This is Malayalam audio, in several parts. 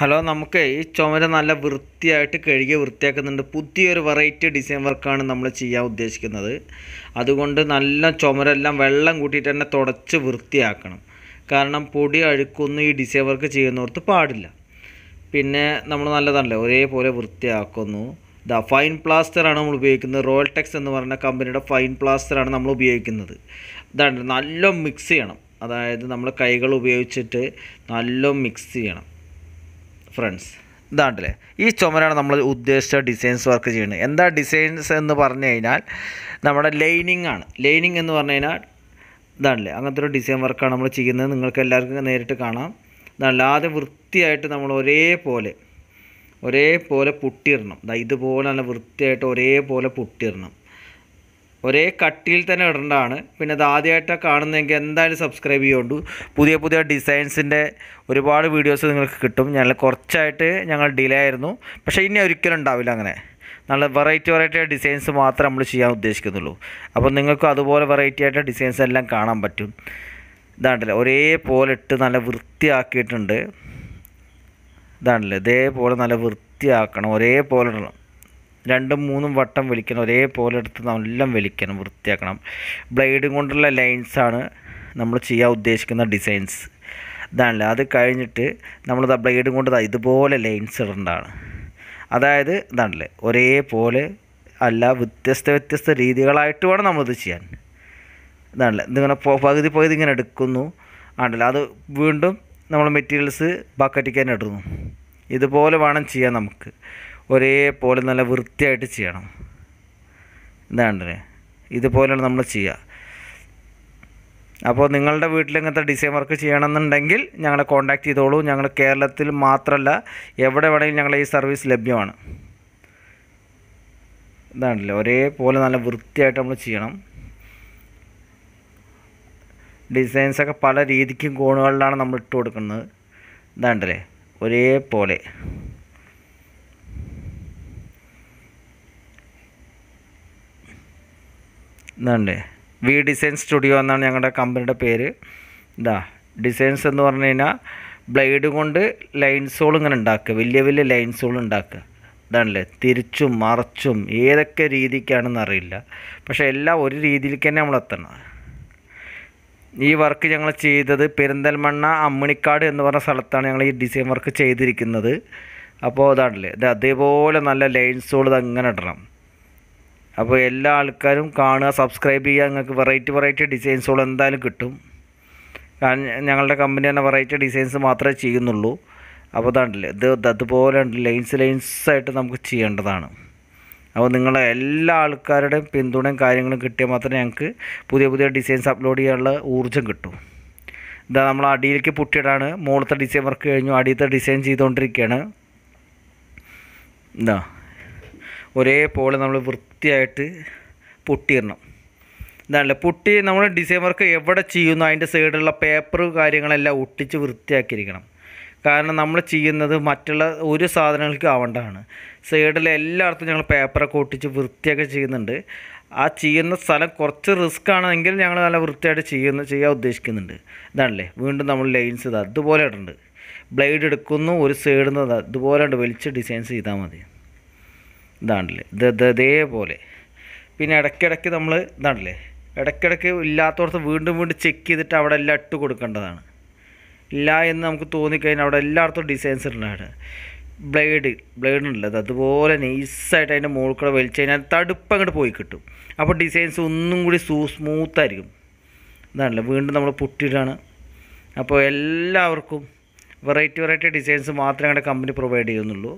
ഹലോ നമുക്ക് ഈ ചുമര നല്ല വൃത്തിയായിട്ട് കഴുകി വൃത്തിയാക്കുന്നുണ്ട്. പുതിയൊരു വെറൈറ്റി ഡിസൈൻ വർക്കാണ് നമ്മൾ ചെയ്യാൻ ഉദ്ദേശിക്കുന്നത്. അതുകൊണ്ട് നല്ല ചുമരെല്ലാം വെള്ളം കൂട്ടിയിട്ട് തന്നെ തുടച്ച് വൃത്തിയാക്കണം. കാരണം പൊടി അഴുക്കൊന്നും ഈ ഡിസൈൻ വർക്ക് ചെയ്യുന്നവർക്ക് പാടില്ല. പിന്നെ നമ്മൾ നല്ലതാണല്ലോ ഒരേപോലെ വൃത്തിയാക്കുന്നു. ദ ഫൈൻ പ്ലാസ്റ്ററാണ് നമ്മൾ ഉപയോഗിക്കുന്നത്. റോയൽ ടെക്സ് എന്ന് പറഞ്ഞ കമ്പനിയുടെ ഫൈൻ പ്ലാസ്റ്ററാണ് നമ്മൾ ഉപയോഗിക്കുന്നത്. ഇതാണ് നല്ല മിക്സ് ചെയ്യണം. അതായത് നമ്മൾ കൈകൾ ഉപയോഗിച്ചിട്ട് നല്ല മിക്സ് ചെയ്യണം. ഫ്രണ്ട്സ് ഇതാണ്ടല്ലേ. ഈ ചുമരാണ് നമ്മൾ ഉദ്ദേശിച്ച ഡിസൈൻസ് വർക്ക് ചെയ്യുന്നത്. എന്താ ഡിസൈൻസ് എന്ന് പറഞ്ഞു കഴിഞ്ഞാൽ നമ്മുടെ ലൈനിങ് ആണ്. ലൈനിങ് എന്ന് പറഞ്ഞു കഴിഞ്ഞാൽ ഇതാണല്ലേ അങ്ങനത്തെ ഒരു ഡിസൈൻ വർക്കാണ് നമ്മൾ ചെയ്യുന്നത്. നിങ്ങൾക്ക് എല്ലാവർക്കും നേരിട്ട് കാണാം. ഇതല്ലാതെ വൃത്തിയായിട്ട് നമ്മൾ ഒരേപോലെ ഒരേപോലെ പുട്ടിയിടണം ഇതുപോലെ നല്ല വൃത്തിയായിട്ട് ഒരേപോലെ പുട്ടിയിടണം ഒരേ കട്ടിയിൽ തന്നെ ഇടേണ്ടതാണ്. പിന്നെ അത് ആദ്യമായിട്ടാണ് കാണുന്നതെങ്കിൽ എന്തായാലും സബ്സ്ക്രൈബ് ചെയ്യുകൊണ്ടു പുതിയ പുതിയ ഡിസൈൻസിന്റെ ഒരുപാട് വീഡിയോസ് നിങ്ങൾക്ക് കിട്ടും. ഞങ്ങൾ കുറച്ചായിട്ട് ഞങ്ങൾ ഡിലേ ആയിരുന്നു. പക്ഷേ ഇനി ഒരിക്കലും ഉണ്ടാവില്ല അങ്ങനെ. നല്ല വെറൈറ്റി വെറൈറ്റി ഡിസൈൻസ് മാത്രമേ നമ്മൾ ചെയ്യാൻ ഉദ്ദേശിക്കുന്നുള്ളൂ. അപ്പോൾ നിങ്ങൾക്കും അതുപോലെ വെറൈറ്റി ആയിട്ട് ഡിസൈൻസ് എല്ലാം കാണാൻ പറ്റും. ഇതാണ്ടല്ലേ ഒരേപോലെ ഇട്ട് നല്ല വൃത്തിയാക്കിയിട്ടുണ്ട്. ഇതാണല്ലേ ഇതേപോലെ നല്ല വൃത്തിയാക്കണം. ഒരേപോലെ ഇടണം. രണ്ടും മൂന്നും വട്ടം വലിക്കണം. ഒരേപോലെ എടുത്ത് നല്ല വലിക്കണം വൃത്തിയാക്കണം. ബ്ലേഡും കൊണ്ടുള്ള ലൈൻസാണ് നമ്മൾ ചെയ്യാൻ ഉദ്ദേശിക്കുന്ന ഡിസൈൻസ് ഇതാണല്ലേ? അത് കഴിഞ്ഞിട്ട് നമ്മൾ ബ്ലേഡും കൊണ്ട് ഇതുപോലെ ലൈൻസ് ഇടേണ്ടതാണ്. അതായത് ഇതാണല്ലേ? ഒരേപോലെ അല്ല വ്യത്യസ്ത വ്യത്യസ്ത രീതികളായിട്ട് വേണം നമ്മളിത് ചെയ്യാൻ. ഇതാണല്ലേ? ഇതിങ്ങനെ പകുതി പകുതി ഇങ്ങനെ എടുക്കുന്നു. ആണല്ലേ? അത് വീണ്ടും നമ്മൾ മെറ്റീരിയൽസ് ബക്കറ്റിക്ക് തന്നെ ഇടുന്നു. ഇതുപോലെ വേണം ചെയ്യാൻ നമുക്ക്. ഒരേപോലെ നല്ല വൃത്തിയായിട്ട് ചെയ്യണം. ഇതാണ്ടല്ലേ? ഇതുപോലെയാണ് നമ്മൾ ചെയ്യുക അപ്പോൾ നിങ്ങളുടെ വീട്ടിൽ ഇങ്ങനത്തെ ഡിസൈൻ വർക്ക് ചെയ്യണമെന്നുണ്ടെങ്കിൽ ഞങ്ങളെ കോൺടാക്റ്റ് ചെയ്തോളൂ. ഞങ്ങൾ കേരളത്തിൽ മാത്രമല്ല എവിടെ വേണമെങ്കിലും ഞങ്ങളെ ഈ സർവീസ് ലഭ്യമാണ്. ഇതാണല്ലേ ഒരേപോലെ നല്ല വൃത്തിയായിട്ട് നമ്മൾ ചെയ്യണം. ഡിസൈൻസൊക്കെ പല രീതിക്കും കോണുകളിലാണ് നമ്മൾ ഇട്ട് കൊടുക്കുന്നത്. ഇതാണ്ടല്ലേ? ഒരേപോലെ. ഇതാണ്ടേ. വി ഡിസൈൻ സ്റ്റുഡിയോ എന്നാണ് ഞങ്ങളുടെ കമ്പനിയുടെ പേര്. ഇതാ ഡിസൈൻസ് എന്ന് പറഞ്ഞു കഴിഞ്ഞാൽ ബ്ലേഡ് കൊണ്ട് ലൈൻസോൾ ഇങ്ങനെ ഉണ്ടാക്കുക. വലിയ വലിയ ലൈൻസോൾ ഉണ്ടാക്കുക. ഇതാണല്ലേ? തിരിച്ചും മറച്ചും ഏതൊക്കെ രീതിക്കാണെന്ന് അറിയില്ല. പക്ഷേ എല്ലാം ഒരു രീതിയിലേക്ക് തന്നെ നമ്മൾ എത്തണം. ഈ വർക്ക് ഞങ്ങൾ ചെയ്തത് പെരിന്തൽമണ്ണ അമ്മിണിക്കാട് എന്ന് പറഞ്ഞ സ്ഥലത്താണ് ഞങ്ങൾ ഈ ഡിസൈൻ വർക്ക് ചെയ്തിരിക്കുന്നത്. അപ്പോൾ അതാണല്ലേ ഇത് അതേപോലെ നല്ല ലൈൻസോൾ ഇത് അങ്ങനെ ഇടണം. അപ്പോൾ എല്ലാ ആൾക്കാരും കാണുക സബ്സ്ക്രൈബ് ചെയ്യുക നിങ്ങൾക്ക് വെറൈറ്റി വെറൈറ്റി ഡിസൈൻസുകൾ എന്തായാലും കിട്ടും. ഞങ്ങളുടെ കമ്പനി തന്നെ വെറൈറ്റി ഡിസൈൻസ് മാത്രമേ ചെയ്യുന്നുള്ളൂ. അപ്പോൾ അതാണ്ടല്ലേ ഇത് അതുപോലെ ഉണ്ട് ലൈൻസ് ലൈൻസ് ആയിട്ട് നമുക്ക് ചെയ്യേണ്ടതാണ്. അപ്പോൾ നിങ്ങളെ എല്ലാ ആൾക്കാരുടെയും പിന്തുണയും കാര്യങ്ങളും കിട്ടിയാൽ മാത്രമേ ഞങ്ങൾക്ക് പുതിയ പുതിയ ഡിസൈൻസ് അപ്ലോഡ് ചെയ്യാനുള്ള ഊർജം കിട്ടും. ഇതാ നമ്മൾ അടിയിലേക്ക് പുട്ടിയിടാണ്. മുകളിലത്തെ ഡിസൈൻ വർക്ക് കഴിഞ്ഞു. അടിയത്തെ ഡിസൈൻ ചെയ്തുകൊണ്ടിരിക്കുകയാണ്. ഇതാ. ഒരേപോലെ നമ്മൾ വൃത്തിയായിട്ട് പൊട്ടിയിടണം. ഇതാണല്ലേ? പൊട്ടി നമ്മൾ ഡിസൈൻ വർക്ക് എവിടെ ചെയ്യുന്നു? അതിന്റെ സൈഡിലുള്ള പേപ്പർ കാര്യങ്ങളെല്ലാം ഒട്ടിച്ച് വൃത്തിയാക്കിയിരിക്കണം. കാരണം നമ്മൾ ചെയ്യുന്നത് മറ്റുള്ള ഒരു സാധനങ്ങൾക്ക് ആവേണ്ടതാണ്. സൈഡിലെ എല്ലായിടത്തും ഞങ്ങൾ പേപ്പറൊക്കെ ഒട്ടിച്ച് വൃത്തിയൊക്കെ ചെയ്യുന്നുണ്ട്. ആ ചെയ്യുന്ന സ്ഥലം കുറച്ച് റിസ്ക് ആണെങ്കിൽ ഞങ്ങൾ നല്ല വൃത്തിയായിട്ട് ചെയ്യുന്ന ചെയ്യാൻ ഉദ്ദേശിക്കുന്നുണ്ട്. ഇതാണല്ലേ? വീണ്ടും നമ്മൾ ലൈൻസ് ഇത് അതുപോലെ ഇടുന്നുണ്ട് ബ്ലേഡ് എടുക്കുന്നു ഒരു സൈഡിൽ നിന്ന് അതുപോലെ ഉണ്ട് വലിച്ച് ഡിസൈൻസ് ചെയ്താൽ മതി. ഇതാണല്ലേ? ഇത് ഇത് ഇതേപോലെ. പിന്നെ ഇടയ്ക്കിടയ്ക്ക് നമ്മൾ ഇതാണല്ലേ? ഇടയ്ക്കിടയ്ക്ക് ഇല്ലാത്തടത്ത് വീണ്ടും വീണ്ടും ചെക്ക് ചെയ്തിട്ട് അവിടെ എല്ലാം ഇട്ട് കൊടുക്കേണ്ടതാണ്. ഇല്ല എന്ന് നമുക്ക് തോന്നിക്കഴിഞ്ഞാൽ അവിടെ എല്ലായിടത്തും ഡിസൈൻസ് ഉണ്ടാണ് ബ്ലേഡ് ബ്ലേഡ് ഉള്ളത് അതുപോലെ നൈസായിട്ട് അതിന്റെ മുകളിൽ കൂടെ വലിച്ചു കഴിഞ്ഞാൽ തടുപ്പ് അങ്ങോട്ട് പോയി കിട്ടും. അപ്പോൾ ഡിസൈൻസ് ഒന്നും കൂടി സൂ സ്മൂത്തായിരിക്കും ഇതാണല്ലോ? വീണ്ടും നമ്മൾ പുട്ടിയിടാണ് അപ്പോൾ എല്ലാവർക്കും വെറൈറ്റി വെറൈറ്റി ഡിസൈൻസ് മാത്രമേ ഞങ്ങളുടെ കമ്പനി പ്രൊവൈഡ് ചെയ്യുന്നുള്ളൂ.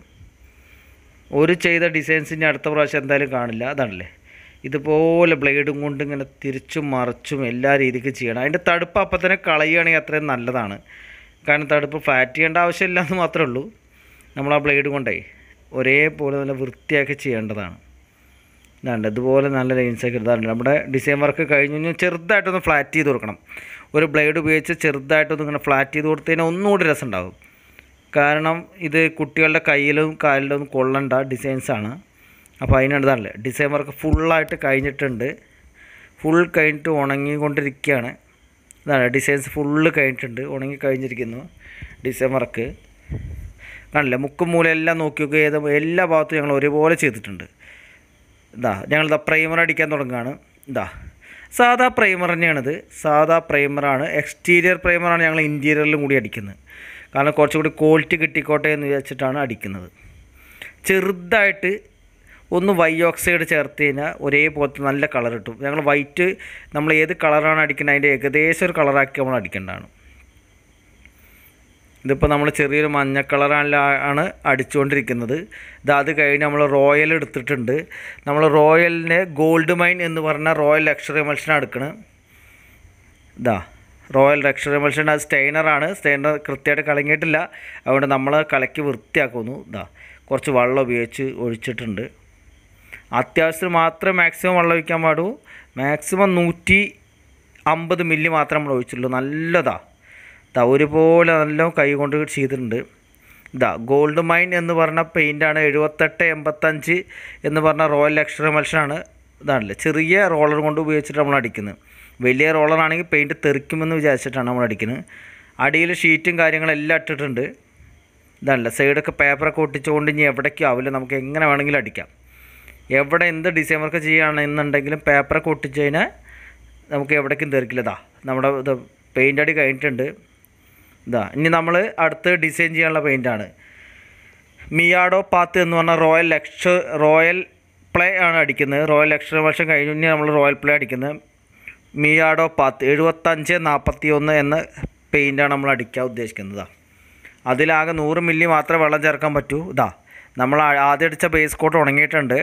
ഒരു ചെയ്ത ഡിസൈൻസ് ഇനി അടുത്ത പ്രാവശ്യം എന്തായാലും കാണില്ല. അതാണല്ലേ? ഇതുപോലെ ബ്ലേഡും കൊണ്ട് ഇങ്ങനെ തിരിച്ചും മറിച്ചും എല്ലാ രീതിക്കും ചെയ്യണം. അതിന്റെ തടുപ്പ് അപ്പം തന്നെ കളയുകയാണെങ്കിൽ അത്രയും നല്ലതാണ്. കാരണം തടുപ്പ് ഫ്ലാറ്റ് ചെയ്യേണ്ട ആവശ്യമില്ല എന്ന് മാത്രമേ ഉള്ളൂ. നമ്മൾ ആ ബ്ലേഡ് കൊണ്ടേ ഒരേപോലെ നല്ല വൃത്തിയാക്കി ചെയ്യേണ്ടതാണ്. ഇതാണ്ട് ഇതുപോലെ നല്ല ലൈൻസൊക്കെ ഇതാണ് നമ്മുടെ ഡിസൈൻ വർക്ക് കഴിഞ്ഞ് കഴിഞ്ഞാൽ ചെറുതായിട്ടൊന്ന് ഫ്ലാറ്റ് ചെയ്ത് കൊടുക്കണം. ഒരു ബ്ലേഡ് ഉപയോഗിച്ച് ചെറുതായിട്ടൊന്ന് ഇങ്ങനെ ഫ്ലാറ്റ് ചെയ്ത് കൊടുത്തതിന് ഒന്നുകൂടി രസം ഉണ്ടാകും കാരണം ഇത് കുട്ടികളുടെ കയ്യിലും കാലിലും കൊള്ളണ്ട ഡിസൈൻസാണ് അപ്പോൾ അതിനടുത്താണല്ലേ ഡിസൈൻ വർക്ക് ഫുള്ളായിട്ട് കഴിഞ്ഞിട്ടുണ്ട്. ഫുൾ കഴിഞ്ഞിട്ട് ഉണങ്ങിക്കൊണ്ടിരിക്കുകയാണ് ഇതാണ് ഡിസൈൻസ് ഫുള്ള് കഴിഞ്ഞിട്ടുണ്ട്. ഉണങ്ങി കഴിഞ്ഞിരിക്കുന്നു ഡിസൈൻ വർക്ക് കണ്ടില്ലേ മുക്കും മൂലെല്ലാം നോക്കി നോക്കി ഏത് എല്ലാ ഭാഗത്തും ഞങ്ങൾ ഒരുപോലെ ചെയ്തിട്ടുണ്ട്. ഇതാ ഞങ്ങളിതാ പ്രൈമർ അടിക്കാൻ തുടങ്ങുകയാണ്. ഇതാ സാധാ പ്രൈമർ തന്നെയാണിത്. സാധാ പ്രൈമറാണ് എക്സ്റ്റീരിയർ പ്രൈമറാണ് ഞങ്ങൾ ഇന്റീരിയറിലും കൂടി അടിക്കുന്നത്. കാരണം കുറച്ചുകൂടി ക്വാളിറ്റി കിട്ടിക്കോട്ടെ എന്ന് വിചാരിച്ചിട്ടാണ് അടിക്കുന്നത്. ചെറുതായിട്ട് ഒന്ന് വൈ ഓക്സൈഡ് ചേർത്ത് കഴിഞ്ഞാൽ ഒരേപോലത്തെ നല്ല കളർ കിട്ടും. ഞങ്ങൾ വൈറ്റ് നമ്മൾ ഏത് കളറാണ് അടിക്കുന്നത് അതിന്റെ ഏകദേശം ഒരു കളറാക്കി നമ്മൾ അടിക്കേണ്ടതാണ്. ഇതിപ്പോൾ നമ്മൾ ചെറിയൊരു മഞ്ഞ കളറാണ് അടിച്ചുകൊണ്ടിരിക്കുന്നത്. ഇത് അത് കഴിഞ്ഞ് നമ്മൾ റോയൽ എടുത്തിട്ടുണ്ട്. നമ്മൾ റോയലിനെ ഗോൾഡ് മൈൻ എന്ന് പറഞ്ഞ റോയൽ ലക്ഷറി എമൽഷൻ എടുക്കണം. ഇതാ. റോയൽ ലക്ഷറി മത്സ്യം അത് സ്റ്റെയിനറാണ് സ്റ്റെയിനർ കൃത്യമായിട്ട് കളങ്ങിയിട്ടില്ല. അതുകൊണ്ട് നമ്മൾ കളയ്ക്ക് വൃത്തിയാക്കുന്നു. ഇതാ കുറച്ച് വെള്ളം ഉപയോഗിച്ച് ഒഴിച്ചിട്ടുണ്ട്. അത്യാവശ്യത്തിന് മാത്രമേ മാക്സിമം വെള്ളം ഒഴിക്കാൻ പാടൂ. മാക്സിമം നൂറ്റി അമ്പത് മില്ലി മാത്രമേ നമ്മൾ ഒഴിച്ചിട്ടുള്ളൂ. നല്ലതാ. ഇതാ ഒരുപോലെ നല്ല കൈ കൊണ്ട് ചെയ്തിട്ടുണ്ട്. ഇതാ ഗോൾഡ് മൈൻ എന്ന് പറഞ്ഞ പെയിന്റാണ് എഴുപത്തെട്ട് എൺപത്തഞ്ച് എന്ന് പറഞ്ഞ റോയൽ ലക്ഷറി മത്സരമാണ് ഇതാണല്ലേ. ചെറിയ റോളർ കൊണ്ട് ഉപയോഗിച്ചിട്ട് നമ്മൾ അടിക്കുന്നത്. വലിയ റോളറാണെങ്കിൽ പെയിന്റ് തെറിക്കുമെന്ന് വിചാരിച്ചിട്ടാണ് നമ്മൾ അടിക്കുന്നത്. അടിയിൽ ഷീറ്റും കാര്യങ്ങളെല്ലാം ഇട്ടിട്ടുണ്ട്. ഇതാണല്ലേ. സൈഡൊക്കെ പേപ്പറൊക്കെ ഒട്ടിച്ചുകൊണ്ട് ഇനി എവിടേക്കും ആവില്ല. നമുക്ക് എങ്ങനെ വേണമെങ്കിലും അടിക്കാം. എവിടെ എന്ത് ഡിസൈൻ വർക്ക് ചെയ്യുകയാണെന്നുണ്ടെങ്കിലും പേപ്പറൊക്കെ ഒട്ടിച്ച് കഴിഞ്ഞാൽ നമുക്ക് എവിടേക്കും തെറിക്കില്ല. ഇതാ നമ്മുടെ ഇത് പെയിന്റ് അടി കഴിഞ്ഞിട്ടുണ്ട്. ഇതാ ഇനി നമ്മൾ അടുത്ത് ഡിസൈൻ ചെയ്യാനുള്ള പെയിന്റാണ് മിയാഡോ പാത്ത് എന്ന് പറഞ്ഞ റോയൽ ലക്ഷ റോയൽ പ്ലേ ആണ് അടിക്കുന്നത്. റോയൽ ലക്ഷറി വർഷം കഴിഞ്ഞ്. നമ്മൾ റോയൽ പ്ലേ അടിക്കുന്നത്. മിയാഡോ പാത്ത് എഴുപത്തഞ്ച് നാൽപ്പത്തി ഒന്ന് എന്ന പെയിന്റാണ് നമ്മൾ അടിക്കാൻ ഉദ്ദേശിക്കുന്നത്. അതിലാകെ നൂറ് മില്ലി മാത്രമേ വെള്ളം ചേർക്കാൻ പറ്റൂ. ഇതാ നമ്മൾ ആദ്യം അടിച്ച ബേസ് കോട്ട് ഉണങ്ങിയിട്ടുണ്ട്.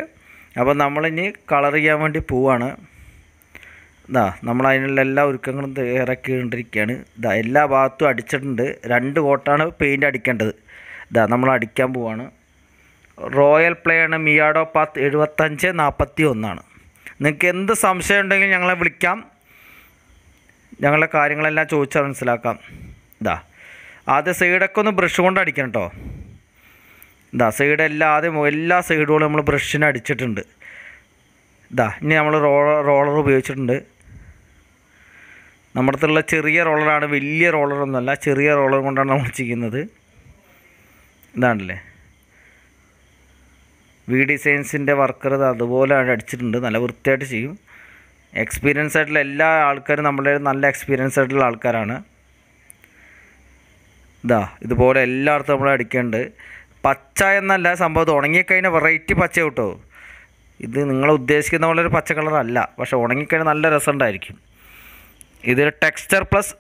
അപ്പോൾ നമ്മളിനി കളർ ചെയ്യാൻ വേണ്ടി പോവാണ്. ഇതാ നമ്മൾ അതിനുള്ള എല്ലാ ഒരുക്കങ്ങളും ഇറക്കിക്കൊണ്ടിരിക്കുകയാണ്. ഇതാ എല്ലാ ഭാഗത്തും അടിച്ചിട്ടുണ്ട്. രണ്ട് കോട്ടാണ് പെയിന്റ് അടിക്കേണ്ടത്. ഇതാ നമ്മൾ അടിക്കാൻ പോവാണ്. റോയൽ പ്ലേയാണ് മിയാഡോ പാത്ത് എഴുപത്തഞ്ച് നാൽപ്പത്തി ഒന്നാണ് നിങ്ങൾക്ക് എന്ത് സംശയം ഉണ്ടെങ്കിലും ഞങ്ങളെ വിളിക്കാം. ഞങ്ങളുടെ കാര്യങ്ങളെല്ലാം ചോദിച്ചാൽ മനസ്സിലാക്കാം. ഇതാ ആദ്യം സൈഡൊക്കെ ഒന്ന് ബ്രഷ് കൊണ്ട് അടിക്കണം കേട്ടോ ഇതാ സൈഡ് എല്ലാ ആദ്യം എല്ലാ സൈഡുകളും നമ്മൾ ബ്രഷിന് അടിച്ചിട്ടുണ്ട്. ഇതാ ഇനി നമ്മൾ റോളർ റോളർ ഉപയോഗിച്ചിട്ടുണ്ട്. നമ്മുടെ അടുത്തുള്ള ചെറിയ റോളറാണ് വലിയ റോളറൊന്നുമല്ല ചെറിയ റോളർ കൊണ്ടാണ് നമ്മൾ ചെയ്യുന്നത്. ഇതാണല്ലേ? വി ഡിസൈൻസിന്റെ വർക്കർ അതുപോലെ അടിച്ചിട്ടുണ്ട്. നല്ല വൃത്തിയായിട്ട് ചെയ്യും. എക്സ്പീരിയൻസ് ആയിട്ടുള്ള എല്ലാ ആൾക്കാരും നമ്മുടെ നല്ല എക്സ്പീരിയൻസ് ആയിട്ടുള്ള ആൾക്കാരാണ്. ഇതാ ഇതുപോലെ എല്ലായിടത്തും നമ്മൾ അടിക്കേണ്ടത് പച്ച എന്നല്ല സംഭവം. ഉണങ്ങിക്കഴിഞ്ഞാൽ വെറൈറ്റി പച്ച കിട്ടോ? ഇത് നിങ്ങൾ ഉദ്ദേശിക്കുന്ന പോലെ ഒരു പച്ച കളറല്ല പക്ഷെ ഉണങ്ങിക്കഴിഞ്ഞാൽ നല്ല രസമുണ്ടായിരിക്കും. ഇത് ടെക്സ്ചർ പ്ലസ്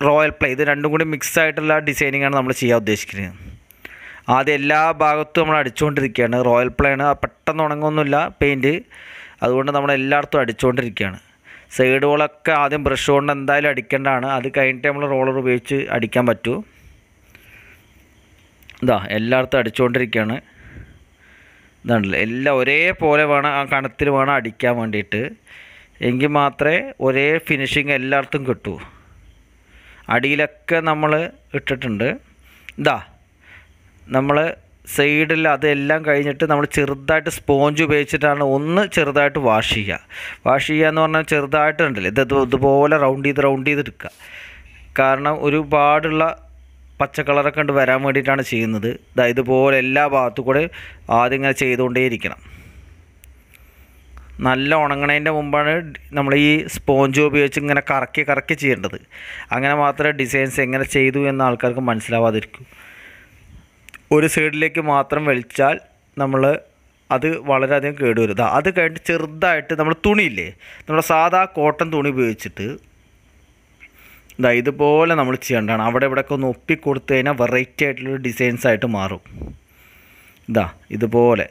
റോയൽ പ്ലേ ഇത് രണ്ടും കൂടി മിക്സ് ആയിട്ടുള്ള ഡിസൈനിങ്ങാണ് നമ്മൾ ചെയ്യാൻ ഉദ്ദേശിക്കുന്നത്. ആദ്യം എല്ലാ ഭാഗത്തും നമ്മൾ അടിച്ചുകൊണ്ടിരിക്കുകയാണ്. റോയൽ പ്ലേ ആണ് പെട്ടെന്ന് ഉണങ്ങൊന്നുമില്ല പെയിന്റ് അതുകൊണ്ട് നമ്മൾ എല്ലായിടത്തും അടിച്ചുകൊണ്ടിരിക്കുകയാണ്. സൈഡ് സൈഡുകളൊക്കെ ആദ്യം ബ്രഷ് കൊണ്ട് എന്തായാലും അടിക്കേണ്ടതാണ്. അത് കഴിഞ്ഞിട്ട് നമ്മൾ റോളർ ഉപയോഗിച്ച് അടിക്കാൻ പറ്റൂ. ഇതാ എല്ലായിടത്തും അടിച്ചുകൊണ്ടിരിക്കുകയാണ്. ഇതാണല്ലോ എല്ലാം ഒരേപോലെ വേണം ആ കണത്തിൽ വേണം അടിക്കാൻ വേണ്ടിയിട്ട്. എങ്കിൽ മാത്രമേ ഒരേ ഫിനിഷിങ് എല്ലായിടത്തും കിട്ടൂ. അടിയിലൊക്കെ നമ്മൾ ഇട്ടിട്ടുണ്ട്. ഇതാ നമ്മൾ സൈഡിൽ അതെല്ലാം കഴിഞ്ഞിട്ട് നമ്മൾ ചെറുതായിട്ട് സ്പോഞ്ച് ഉപയോഗിച്ചിട്ടാണ് ഒന്ന് ചെറുതായിട്ട് വാഷ് ചെയ്യുക. വാഷ് ചെയ്യുക എന്ന് പറഞ്ഞാൽ ചെറുതായിട്ടുണ്ടല്ലേ? ഇത് ഇത് ഇതുപോലെ റൗണ്ട് ചെയ്ത് റൗണ്ട് ചെയ്തെടുക്കുക കാരണം ഒരുപാടുള്ള പച്ച കളറൊക്കെ കണ്ട് വരാൻ വേണ്ടിയിട്ടാണ് ചെയ്യുന്നത്. ഇതാ ഇതുപോലെ എല്ലാ ഭാഗത്തു കൂടെ ആദ്യം ഇങ്ങനെ ചെയ്തുകൊണ്ടേയിരിക്കണം. നല്ല ഉണങ്ങണതിന്റെ മുമ്പാണ് നമ്മൾ ഈ സ്പോഞ്ച് ഉപയോഗിച്ച് ഇങ്ങനെ കറക്കി കറക്കി ചെയ്യേണ്ടത്. അങ്ങനെ മാത്രമേ ഡിസൈൻസ് എങ്ങനെ ചെയ്തു എന്ന് ആൾക്കാർക്ക് മനസ്സിലാവാതിരിക്കൂ. ഒരു സൈഡിലേക്ക് മാത്രം വലിച്ചാൽ നമ്മൾ അത് വളരെയധികം കേടുവരും. അത് കഴിഞ്ഞിട്ട് ചെറുതായിട്ട് നമ്മൾ തുണിയില്ലേ നമ്മുടെ സാധാ കോട്ടൺ തുണി ഉപയോഗിച്ചിട്ട് ഇതാ ഇതുപോലെ നമ്മൾ ചെയ്യേണ്ടതാണ്. അവിടെ ഇവിടെയൊക്കെ ഒന്ന് ഒപ്പിക്കൊടുത്തു കഴിഞ്ഞാൽ വെറൈറ്റി ആയിട്ടുള്ള ഡിസൈൻസ് ആയിട്ട് മാറും. ഇതാ ഇതുപോലെ.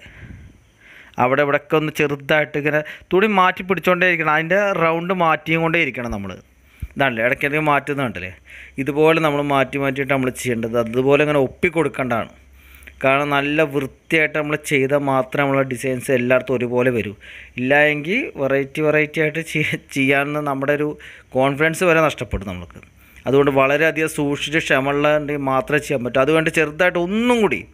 അവിടെ ഇവിടെയൊക്കെ ഒന്ന് ചെറുതായിട്ട് ഇങ്ങനെ തുണി മാറ്റി പിടിച്ചോണ്ടേ ഇരിക്കണം. അതിന്റെ റൗണ്ട് മാറ്റിയും കൊണ്ടേ ഇരിക്കണം നമ്മൾ. ഇതാണല്ലേ ഇടയ്ക്കിടയ്ക്ക് മാറ്റുന്നുണ്ടല്ലേ ഇതുപോലെ നമ്മൾ മാറ്റി മാറ്റിയിട്ട് നമ്മൾ ചെയ്യേണ്ടത്. അതുപോലെ ഇങ്ങനെ ഒപ്പി ഒപ്പിക്കൊടുക്കേണ്ടതാണ്. കാരണം നല്ല വൃത്തിയായിട്ട് നമ്മൾ ചെയ്താൽ മാത്രമേ നമ്മളെ ഡിസൈൻസ് എല്ലായിടത്തും ഒരുപോലെ വരൂ. ഇല്ല എങ്കിൽ വെറൈറ്റി വെറൈറ്റി ആയിട്ട് ചെയ്യാൻ നമ്മുടെ ഒരു കോൺഫിഡൻസ് വരെ നഷ്ടപ്പെടും നമുക്ക് അതുകൊണ്ട് വളരെയധികം സൂക്ഷിച്ച് ക്ഷമയുണ്ടെങ്കിൽ മാത്രമേ ചെയ്യാൻ പറ്റൂ. അതുകൊണ്ട് ചെറുതായിട്ട് ഒന്നും കൂടി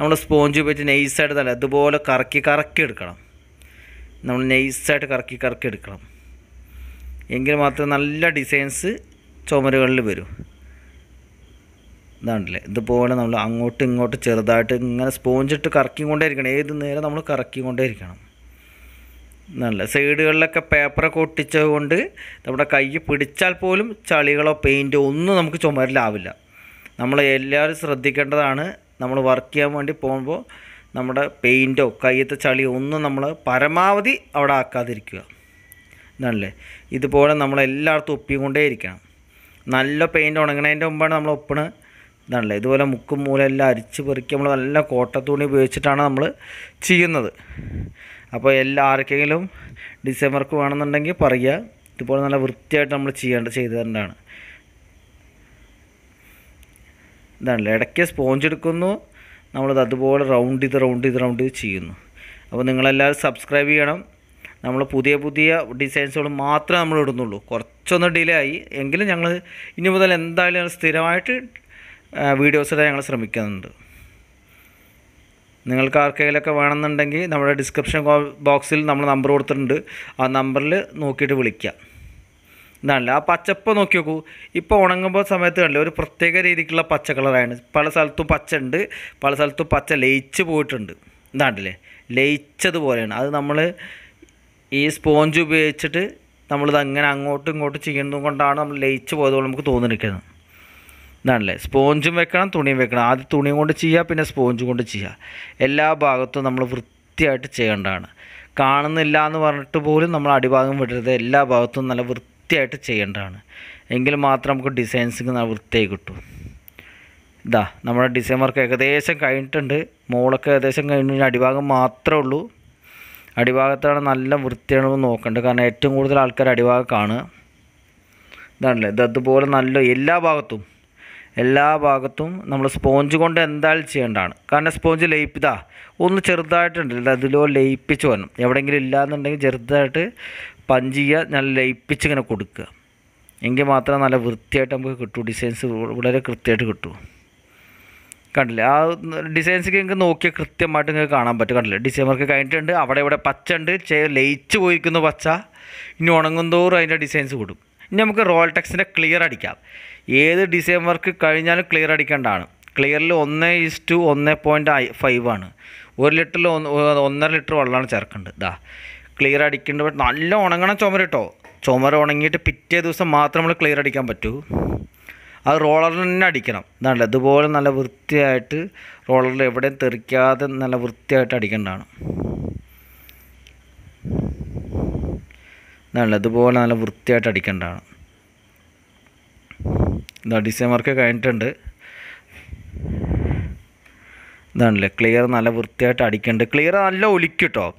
നമ്മൾ സ്പോഞ്ച് ഉപയോഗിച്ച് നൈസായിട്ട് തന്നെ അതുപോലെ കറക്കി കറക്കി എടുക്കണം. നമ്മൾ നൈസായിട്ട് കറക്കി കറക്കി എടുക്കണം. എങ്കിൽ മാത്രമേ നല്ല ഡിസൈൻസ് ചുമരുകളിൽ വരൂ. ഇതാണല്ലേ? ഇതുപോലെ നമ്മൾ അങ്ങോട്ടും ഇങ്ങോട്ടും ചെറുതായിട്ട് ഇങ്ങനെ സ്പോഞ്ചിട്ട് കറക്കിക്കൊണ്ടേ ഇരിക്കണം ഏത് നേരം നമ്മൾ കറക്കിക്കൊണ്ടേ ഇരിക്കണം നല്ല സൈഡുകളിലൊക്കെ പേപ്പറൊക്കെ ഒട്ടിച്ചത് കൊണ്ട് നമ്മുടെ കൈ പിടിച്ചാൽ പോലും ചളികളോ പെയിന്റോ ഒന്നും നമുക്ക് ചുമരിലാവില്ല. നമ്മൾ എല്ലാവരും ശ്രദ്ധിക്കേണ്ടതാണ് നമ്മൾ വർക്ക് ചെയ്യാൻ വേണ്ടി പോകുമ്പോൾ നമ്മുടെ പെയിന്റോ കയ്യത്തെ ചളിയോ ഒന്നും നമ്മൾ പരമാവധി അവിടെ ആക്കാതിരിക്കുക. ഇതാണല്ലേ? ഇതുപോലെ നമ്മൾ എല്ലായിടത്തും ഒപ്പിക്കൊണ്ടേ ഇരിക്കണം നല്ല പെയിന്റ് ഉണങ്ങണതിന്റെ മുമ്പാണ് നമ്മൾ ഒപ്പണ്. ഇതാണല്ലേ? ഇതുപോലെ മുക്കും മൂലെല്ലാം അരിച്ച് പെറുക്കി നമ്മൾ നല്ല കോട്ടത്തുണി ഉപയോഗിച്ചിട്ടാണ് നമ്മൾ ചെയ്യുന്നത്. അപ്പോൾ എല്ലാ ആർക്കെങ്കിലും ഡിസംബർക്ക് വേണമെന്നുണ്ടെങ്കിൽ പറയുക. ഇതുപോലെ നല്ല വൃത്തിയായിട്ട് നമ്മൾ ചെയ്യേണ്ട ചെയ്തു തരേണ്ടതാണ്. ഇതാണല്ലേ? ഇടയ്ക്ക് സ്പോഞ്ച് എടുക്കുന്നു. നമ്മളത് അതുപോലെ റൗണ്ട് ചെയ്ത് റൗണ്ട് ചെയ്ത് റൗണ്ട് ചെയ്ത് ചെയ്യുന്നു. അപ്പോൾ നിങ്ങളെല്ലാവരും സബ്സ്ക്രൈബ് ചെയ്യണം. നമ്മൾ പുതിയ പുതിയ ഡിസൈൻസുകൾ മാത്രമേ നമ്മൾ ഇടുന്നുള്ളൂ. കുറച്ചൊന്ന് ഡിലേ ആയി. എങ്കിലും ഞങ്ങൾ ഇനി മുതൽ എന്തായാലും സ്ഥിരമായിട്ട് വീഡിയോസ് ഇടാൻ ഞങ്ങൾ ശ്രമിക്കുന്നുണ്ട്. നിങ്ങൾക്ക് ആർക്കെങ്കിലൊക്കെ വേണമെന്നുണ്ടെങ്കിൽ നമ്മുടെ ഡിസ്ക്രിപ്ഷൻ ബോക്സിൽ നമ്മൾ നമ്പർ കൊടുത്തിട്ടുണ്ട്. ആ നമ്പറിൽ നോക്കിയിട്ട് വിളിക്കാം. ഇതാണല്ലേ ആ പച്ചപ്പ് നോക്കി നോക്കൂ. ഇപ്പോൾ ഉണങ്ങുമ്പോൾ സമയത്ത് കണ്ടില്ല ഒരു പ്രത്യേക രീതിക്കുള്ള പച്ച കളറാണ്. പല സ്ഥലത്തും പച്ച ഉണ്ട് പല സ്ഥലത്തും പച്ച ലയിച്ച് പോയിട്ടുണ്ട്. ഇതാണ്ടില്ലേ ലയിച്ചതുപോലെയാണ് അത് നമ്മൾ ഈ സ്പോഞ്ച് ഉപയോഗിച്ചിട്ട് നമ്മളിത് അങ്ങനെ അങ്ങോട്ടും ഇങ്ങോട്ടും ചെയ്യുന്നതുകൊണ്ടാണ് നമ്മൾ ലയിച്ച് പോയതുപോലെ നമുക്ക് തോന്നിയിരിക്കുന്നത്. ഇതാണല്ലേ? സ്പോഞ്ചും വെക്കണം തുണിയും വെക്കണം. ആദ്യം തുണിയും കൊണ്ട് ചെയ്യുക പിന്നെ സ്പോഞ്ചും കൊണ്ട് ചെയ്യുക എല്ലാ ഭാഗത്തും നമ്മൾ വൃത്തിയായിട്ട് ചെയ്യേണ്ടതാണ്. കാണുന്നില്ല എന്ന് പറഞ്ഞിട്ട് പോലും നമ്മൾ അടിഭാഗം വിടരുത്. എല്ലാ ഭാഗത്തും നല്ല വൃത്തിയായിട്ട് ചെയ്യേണ്ടതാണ്. എങ്കിൽ മാത്രം നമുക്ക് ഡിസൈൻസിങ് നല്ല വൃത്തിയായി കിട്ടും. ഇതാ നമ്മുടെ ഡിസൈൻ വർക്ക് ഏകദേശം കഴിഞ്ഞിട്ടുണ്ട്. മോളൊക്കെ ഏകദേശം കഴിഞ്ഞു. അടിഭാഗം മാത്രമേ ഉള്ളൂ. അടിഭാഗത്താണ് നല്ല വൃത്തിയാണ് നോക്കേണ്ടത്. കാരണം ഏറ്റവും കൂടുതൽ ആൾക്കാർ അടിഭാഗം കാണുക. ഇതാണല്ലേ? ഇത് അതുപോലെ നല്ല എല്ലാ ഭാഗത്തും എല്ലാ ഭാഗത്തും നമ്മൾ സ്പോഞ്ച് കൊണ്ട് എന്തായാലും ചെയ്യേണ്ടതാണ്. കാരണം സ്പോഞ്ച് ലയിപ്പിതാ. ഒന്ന് ചെറുതായിട്ടുണ്ട്. ഇത് അതിലോ ലയിപ്പിച്ച് വരണം. എവിടെയെങ്കിലും ഇല്ലാന്നുണ്ടെങ്കിൽ ചെറുതായിട്ട് പഞ്ച് ചെയ്യുക നല്ല ലയിപ്പിച്ച് ഇങ്ങനെ കൊടുക്കുക. എങ്കിൽ മാത്രം നല്ല വൃത്തിയായിട്ട് നമുക്ക് കിട്ടൂ. ഡിസൈൻസ് വളരെ കൃത്യമായിട്ട് കിട്ടൂ. കണ്ടില്ലേ? ആ ഡിസൈൻസ് നിങ്ങൾക്ക് നോക്കിയാൽ കൃത്യമായിട്ട് നിങ്ങൾക്ക് കാണാൻ പറ്റും. കണ്ടില്ലേ? ഡിസൈൻ വർക്ക് കഴിഞ്ഞിട്ടുണ്ട്. അവിടെ ഇവിടെ പച്ച ഉണ്ട്. ചേ ലയിച്ച് പോയിക്കുന്ന പച്ച. ഇനി ഉണങ്ങുന്തോറും അതിന്റെ ഡിസൈൻസ് കൊടുക്കും. ഇനി നമുക്ക് റോയൽ ടെക്സിന്റെ ക്ലിയർ അടിക്കാം. ഏത് ഡിസൈൻ വർക്ക് കഴിഞ്ഞാലും ക്ലിയർ അടിക്കേണ്ടതാണ്. ക്ലിയറിൽ ഒന്ന് ടു ഒന്ന് പോയിന്റ് ഫൈവ് ആണ്. ഒരു ലിറ്ററിൽ ഒന്ന് ഒന്നര ലിറ്റർ വെള്ളമാണ് ചേർക്കേണ്ടത്. ഇതാ ക്ലിയർ അടിക്കേണ്ടത് നല്ല ഉണങ്ങണം ചുമര കേട്ടോ ചുമര ഉണങ്ങിയിട്ട് പിറ്റേ ദിവസം മാത്രം നമ്മൾ ക്ലിയർ അടിക്കാൻ പറ്റൂ. അത് റോളറിൽ തന്നെ അടിക്കണം. ഇതാണല്ലോ ഇതുപോലെ നല്ല വൃത്തിയായിട്ട് റോളറിൽ എവിടെയും തെറിക്കാതെ നല്ല വൃത്തിയായിട്ട് അടിക്കേണ്ടതാണ്. ഇതാണല്ലോ ഇതുപോലെ നല്ല വൃത്തിയായിട്ട് അടിക്കേണ്ടതാണ്. ഇതാ ഡിസൈൻ വർക്ക് കഴിഞ്ഞിട്ടുണ്ട്. ഇതാണല്ലേ ക്ലിയർ നല്ല വൃത്തിയായിട്ട് അടിക്കുന്നുണ്ട് ക്ലിയർ നല്ല ഒലിക്കും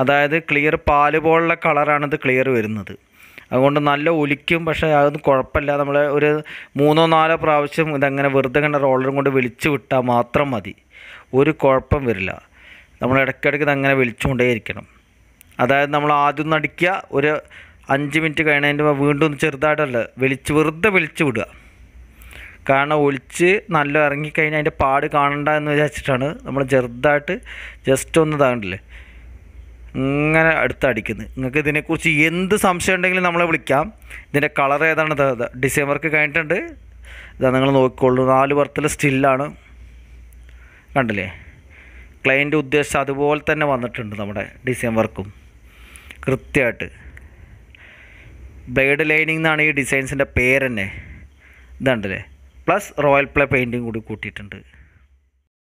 അതായത് ക്ലിയർ പാൽ പോലുള്ള കളറാണ് ഇത് ക്ലിയർ വരുന്നത്. അതുകൊണ്ട് നല്ല ഒലിക്കും പക്ഷേ അതൊന്നും കുഴപ്പമില്ല. നമ്മൾ ഒരു മൂന്നോ നാലോ പ്രാവശ്യം ഇതങ്ങനെ വെറുതെ കണ്ട റോളറും കൊണ്ട് വലിച്ചു വിട്ടാൽ മാത്രം മതി. ഒരു കുഴപ്പം വരില്ല. നമ്മൾ ഇടയ്ക്കിടയ്ക്ക് ഇതങ്ങനെ വലിച്ചുകൊണ്ടേയിരിക്കണം അതായത് നമ്മൾ ആദ്യം ഒന്ന് അടിക്കുക ഒരു അഞ്ച് മിനിറ്റ് കഴിഞ്ഞതിന്റെ വീണ്ടും ചെറുതായിട്ടല്ല വിളിച്ച് വെറുതെ വലിച്ചു വിടുക. കാരണം ഒലിച്ച് നല്ല ഇറങ്ങിക്കഴിഞ്ഞാൽ അതിന്റെ പാട് കാണണ്ട എന്ന് വിചാരിച്ചിട്ടാണ് നമ്മൾ ചെറുതായിട്ട് ജസ്റ്റ് ഒന്ന് താണ്ടില്ലേ ഇങ്ങനെ അടുത്ത് അടിക്കുന്നത്. നിങ്ങൾക്ക് ഇതിനെക്കുറിച്ച് എന്ത് സംശയം ഉണ്ടെങ്കിലും നമ്മളെ വിളിക്കാം. ഇതിന്റെ കളർ ഏതാണ്? ഡിസൈൻ വർക്ക് കഴിഞ്ഞിട്ടുണ്ട്. ഇതാ നിങ്ങൾ നോക്കിക്കോളൂ. നാല് വർത്തിൽ സ്റ്റില്ലാണ് കണ്ടില്ലേ? ക്ലയന്റ് ഉദ്ദേശിച്ച അതുപോലെ തന്നെ വന്നിട്ടുണ്ട് നമ്മുടെ ഡിസൈൻ വർക്കും കൃത്യമായിട്ട്. ബ്ലേഡ് ലൈനിങ് എന്നാണ് ഈ ഡിസൈൻസിന്റെ പേര് തന്നെ. ഇതുണ്ടല്ലേ പ്ലസ് റോയൽ പ്ലേ പെയിന്റിങ് കൂടി കൂട്ടിയിട്ടുണ്ട്.